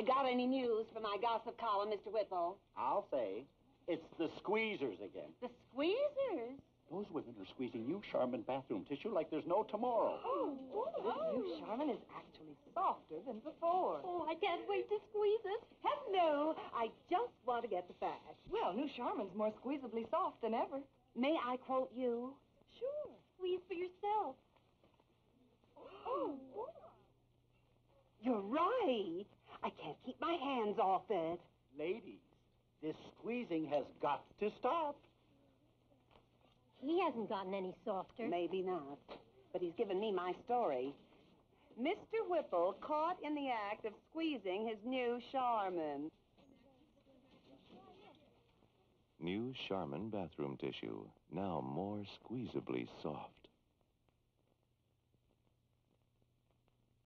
I got any news from my gossip column, Mr. Whipple? I'll say it's the squeezers again. The squeezers? Those women are squeezing you Charmin bathroom tissue like there's no tomorrow. Oh, oh, oh. This new Charmin is actually softer than before. Oh, I can't wait to squeeze it. Hello. I just want to get the facts. Well, new Charmin's more squeezably soft than ever. May I quote you? Sure. Squeeze for yourself. Oh, oh. You're right. I can't keep my hands off it. Ladies, this squeezing has got to stop. He hasn't gotten any softer. Maybe not. But he's given me my story. Mr. Whipple caught in the act of squeezing his new Charmin. New Charmin bathroom tissue, now more squeezably soft.